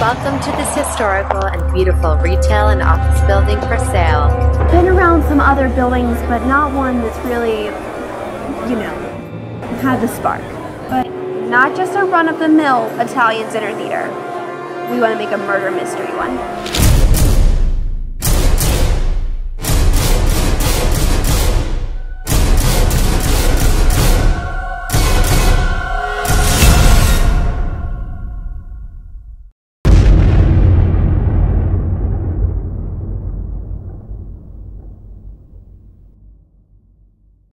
Welcome to this historical and beautiful retail and office building for sale. Been around some other buildings, but not one that's really, you know, had the spark. But not just a run of the mill Italian dinner theater. We want to make a murder mystery one.